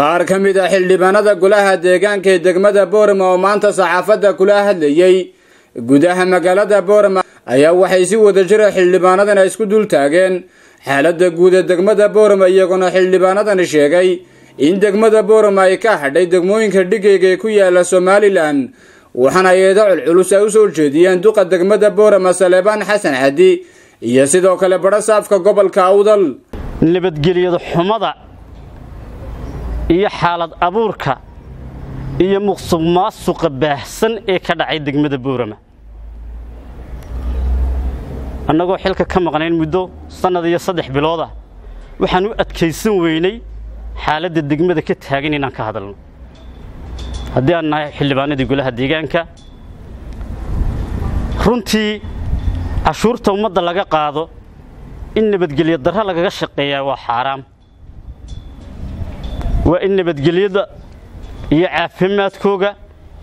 qaar ka mid a xildhibaanada golaha deegaanka ee degmada boorama oo maanta saxaafadda kula hadlayey gudaha magaalada boorama ayaa waxay si wada jira xildhibaanadana isku dul taageen. Xaaladda guud ee degmada boorama iyagoona xildhibaanadani sheegay in degmada boorama ay ka hadhay degmooyinka dhigayga ee ku yaalla somalilan waxaana eedo culculus ay u soo jeediyeen duqa degmada boorama saleebaan xasan xadi iyo sidoo kale badho saafka gobolka awdal. Nabadgelyada xumada iyo xaalad abuurka iyo muqsuq maasuqa baahsan ee ka dhacay degmada boorama annagoo xilka ka maqnayn muddo sannad iyo saddex bilooda waxaan u adkaysan weynay xaaladda degmada ka taagan inaan ka hadalno. Haddii aan nahay xildhibaanadii golaha deegaanka runtii cashuurta ummadda laga qaado in nabadgelyo darro lagaga shaqeeyaa waa xaaraam waa in nabadgelyada iyo caafimaadkooga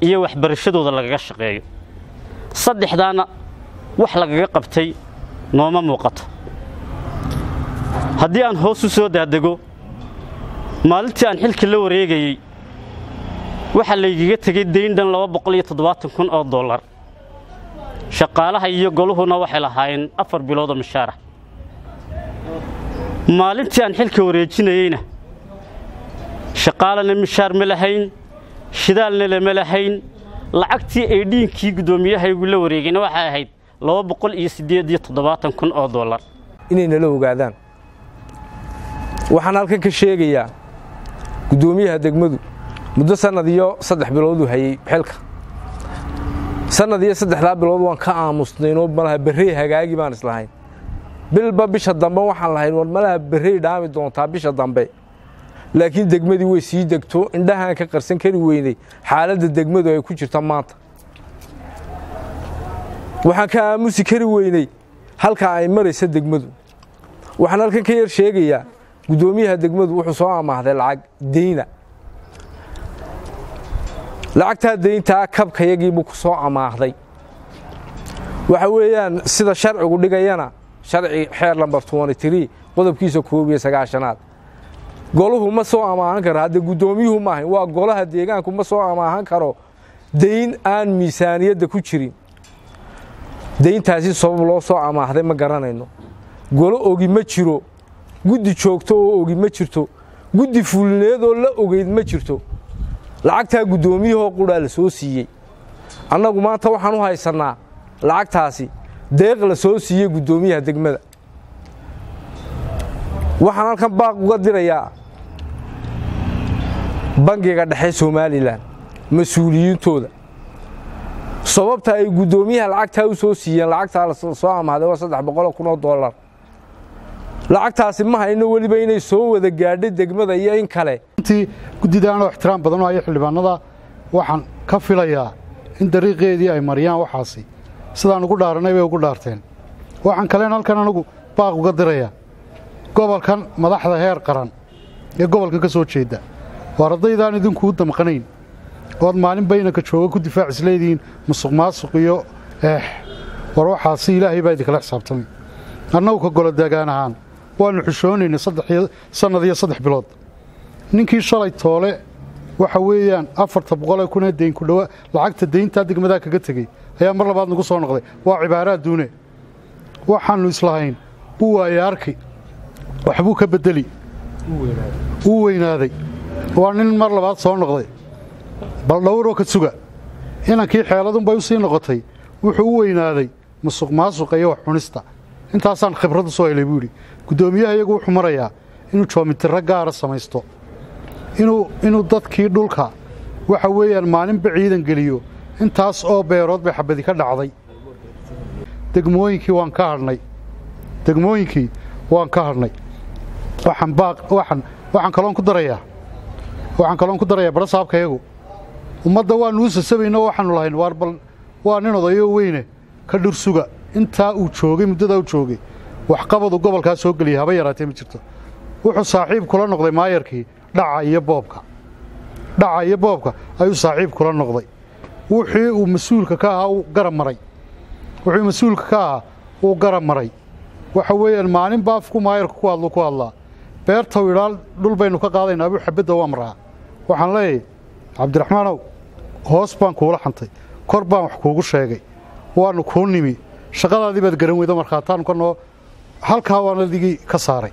iyo waxbarashadooda lagaga shaqeeyo. Saddexdaana wax lagaga qabtay nooma muuqato. Haddii aan hoos u soo daadego maalintii aan xilka la wareegayey waxaa laygaga iyo toddobaatan kun oo dollar. Shaqaalaha iyo goluhuna waxay lahaayeen afar biloodoo mishaarah maalintii aan xilka wareejinayeyna shaqaalana mishaar ma lahayn shidaalna lama lahayn lacagtii ay dhiinkii guddoomiyahaygu la wareegayna waxay ahayd laba boqol iyo siddeed iyo toddobaatan kun oo dollar. Inay nala ogaadaan. Waxaan halkan ka sheegayaa guddoomiyaha degmadu. Muddo sannad iyo saddex bilooduu hayey xilka. Sannad iyo saddexdaa bilood waan ka aamusnaynoo malaha berrey hagaagi baan islahayn. Bilba bisha dambe waxaan lahayn war malaha berrey dhaami doontaa bisha dambe laakiin degmadii way sii degto indhahaan ka qarsan kari weynay xaaladda degmadu ay ku jirta maanta. Waxaan ka aamusi kari weynay halkaa ay maraysa degmadu. Waxaan halkan ka yar sheegayaa guddoomiyaha degmadu wuxuu soo amaahday lacag deyna lacagtaa deyntaa kabkayagiibuu ku soo amaahday. Waxa weeyaan sida sharcigu dhigayana sharci xeer lambar qodobkiisa koob iyo sagaashanaad goluhu ma soo amaahan karo. Hadde guddoomiyuhu maahayn waa golaha deegaanku ma soo amaahan karo. Dayn aan miisaaniyadda ku jirin. Dayntaasi sabab loo soo amaahday ma garanayno. Golo ogi ma jiro. Guddi joogto oo ogi ma jirto. Guddi fulineedoo la ogeyd ma jirto. Lacagtaa guddoomiyahoo qudhaa la soo siiyey. Annagu maanta waxaan u haysannaa lacagtaasi. Deeq la soo siiyey guddoomiyaha degmada waxaan halkan baaq uga dirayaa bangiga dhexe somalilan mas'uuliyiintooda sababta ay guddoomiyaha lacagtaa u soo siiyeen lacagtaa la soo amahday waa saddex boqoloo kun oo dollar. Lacagtaasi ma hayno weliba inay soo wada gaadhay degmada iyo in kale. Intii guddidaanoo ixtiraam badan oo haya xildhibaanada waxaan ka filayaa in dariiqeedii ay mariyaan waxaasi. Sidaan ugu dhaaranay bay ugu dhaarteen. Waxaan kaleen halkan anugu baaq uga dirayaa gobolkan madaxda heer qaran ee gobolkan ka soo jeedda waar haddaydaan idinkuu damqanayn. Ood maalin baynanka jooga ku difaac isleedihiin musuq maasuq iyo eex war waxaasi ilaahay baa idinkala xisaabtamay annagu ka golo deegaan ahaan waannu xushoonaynay sannad iyo saddex bilood. Ninkii shalay toole waxa weeyaan afarta boqolee kunee dayn ku dhawaa lacagta dayntaa degmadaa kaga tegey ayaa mar labaad nagu soo noqday. Waa cibaaraad duune. Waxaannu islahayn u waaye arki waxbuu ka beddeli uu weynaaday. Waa nin mar labaad soo noqday. Bal dhowroo ka suga. Inankii xeeladunbay u sii noqotay. Wuxuu u weynaaday. Musuq maasuqa iyo wax cunista. Intaasaan khibrad u soo helay buu yidhi. Guddoomiyaha iyagu wuxuu marayaa inuu joomitiro gaara samaysto. Inuu dadkii dhulka waxa weeyaan maalinba ciidan geliyo. Intaas oo beerood bay xabadi ka dhacday. Degmooyinkii waan ka hadhnay degmooyinkii waan ka hadhnay waxaan kaloon ku darayaa. Waxaan kaloon ku darayaa badho saabkayagu ummadda waannu u sasabayno waxaannu lahayn waar bal waa nin odayo weyne ka dhursuga intaa uu joogay muddadaa u joogay waxqabadu gobolkaa soo geliyay haba yaraatee ma jirto. Wuxuu saaxiib kula noqday maayarkii dhaca iyo boobka. Dhaca iyo boobka ayuu saaxiib kula noqday. Wixii uu mas'uulka ka ahaa uu garab maray. Wuxuu mas'uulka ka ahaa uu garab maray. Waxa weeyaan maalin baafku maayarka ku hadlu ku hadlaa beertaw idhaal dhul baynu ka qaadaynaa abuu xabadda waa maraa waxaan leeyahay cabdiraxmaanow hoos baan kuula xantay. Kor baan wax kuugu sheegay. Waannu kuu nimi. Shaqadaadii baad garan weyda markhaataanu ka noo halkaa waan adigii ka saaray.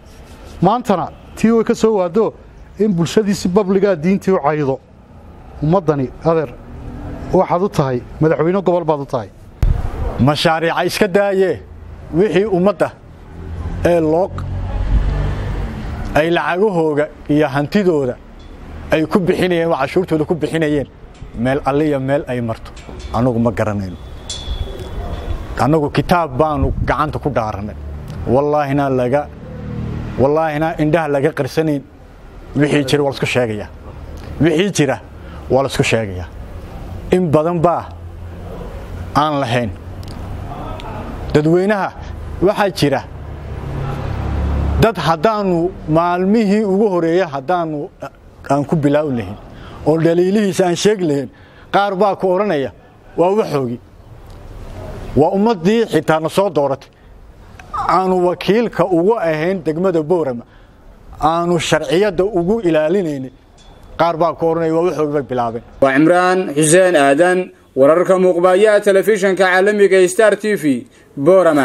Maantana tii way ka soo waado in bulshadii si babligaa diintii u caydo. Ummaddani adeer waxaad u tahay madaxweyne gobol baad u tahay. Mashaariica iska daayee wixii ummadda ee loo ay lacagahooga iyo hantidooda ay ku bixinayeen oo cashuurtooda ku bixinayeen meel alliya meel ay marto. Annagu ma garanayno. Annagu kitaab baanu gacanta ku dhaarannay wallaahina laga wallaahina indhaha laga qarsanayn. Wixii jira waa la isku sheegayaa wixii jira waa la isku sheegayaa in badan baa aan lahayn. Dadweynaha waxaa jira dad haddaannu maalmihii ugu horreeya haddaannu aan ku bilaawi lahayn oo dhaliilihiisa aan sheegi lahayn qaar baa ku odhanaya waa waxoogi waa ummaddii xitaa na soo dooratay. Aanu wakiilka ugu ahayn degmada boorama. Aanu sharciyadda ugu ilaalinaynin qaar baa ku odhanaya waa waxoogi bay bilaabeen. Waa cimraan xuseen aadan wararka muuqbaaya telefishanka caalamiga star t v boorama